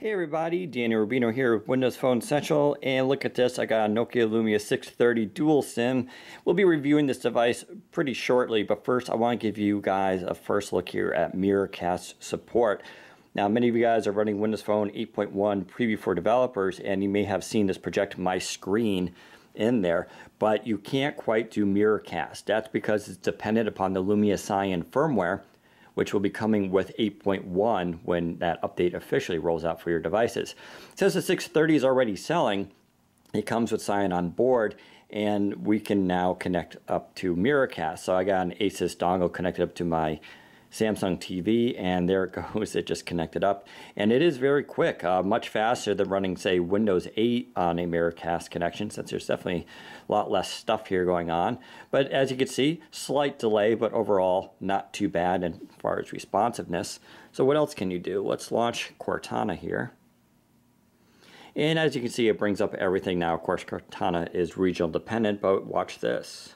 Hey everybody, Daniel Rubino here with Windows Phone Central and look at this, I got a Nokia Lumia 630 dual SIM. We'll be reviewing this device pretty shortly, but first I want to give you guys a first look here at Miracast support. Now many of you guys are running Windows Phone 8.1 preview for developers and you may have seen this project my screen in there, but you can't quite do Miracast. That's because it's dependent upon the Lumia Cyan firmware which will be coming with 8.1 when that update officially rolls out for your devices. Since the 630 is already selling, it comes with Cyan on board and we can now connect up to Miracast. So I got an Asus dongle connected up to my Samsung TV and there it goes. It just connected up. And it is very quick uh, much faster than running say Windows 8 on a Miracast connection since there's definitely a lot less stuff here going on. But as you can see slight delay but overall not too bad as far as responsiveness. So what else can you do? Let's launch Cortana here. And as you can see it brings up everything now. Of course Cortana is regional dependent but watch this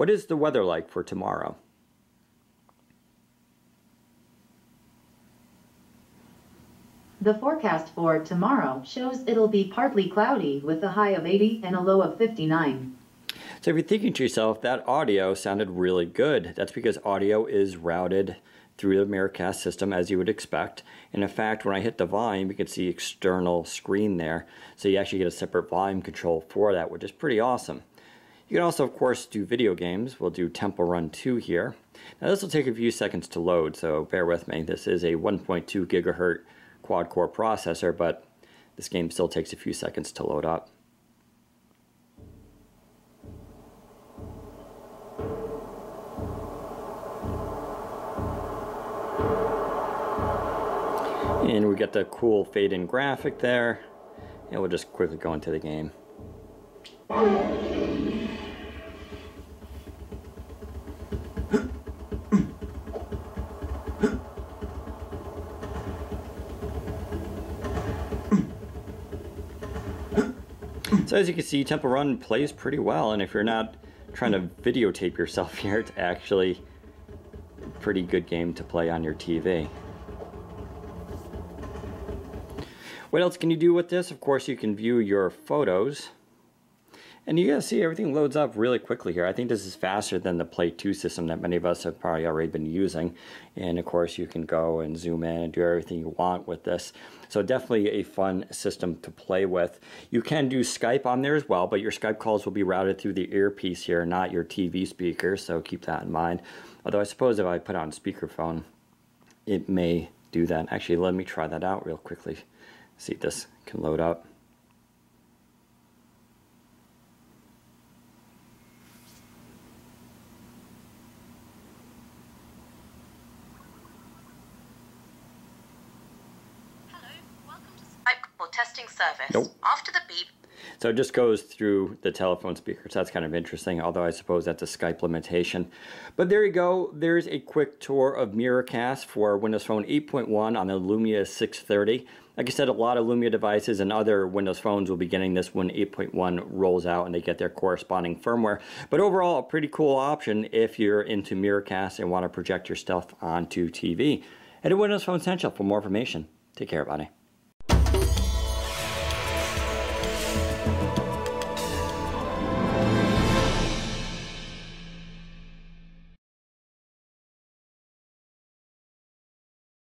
what is the weather like for tomorrow? The forecast for tomorrow shows it'll be partly cloudy with a high of 80 and a low of 59. So if you're thinking to yourself, that audio sounded really good, that's because audio is routed through the Miracast system as you would expect. And in fact, when I hit the volume, you can see external screen there. So you actually get a separate volume control for that, which is pretty awesome. You can also, of course, do video games. We'll do Temple Run 2 here. Now this will take a few seconds to load, so bear with me. This is a 1.2 gigahertz quad-core processor, but this game still takes a few seconds to load up. And we get the cool fade-in graphic there, and we'll just quickly go into the game. So as you can see, Temple Run plays pretty well, and if you're not trying to videotape yourself here, it's actually a pretty good game to play on your TV. What else can you do with this? Of course, you can view your photos. And you guys see everything loads up really quickly here. I think this is faster than the Play To system that many of us have probably already been using. And of course you can go and zoom in and do everything you want with this. So definitely a fun system to play with. You can do Skype on there as well, but your Skype calls will be routed through the earpiece here, not your TV speaker, so keep that in mind. Although I suppose if I put on speakerphone, it may do that. Actually, let me try that out real quickly. See if this can load up. Testing service. Nope. After the beep. So it just goes through the telephone speakers. That's kind of interesting, although I suppose that's a Skype limitation. But there you go. There's a quick tour of Miracast for Windows Phone 8.1 on the Lumia 630. Like I said, a lot of Lumia devices and other Windows phones will be getting this when 8.1 rolls out and they get their corresponding firmware. But overall, a pretty cool option if you're into Miracast and want to project your stuff onto TV. Head to Windows Phone Central for more information. Take care, everybody.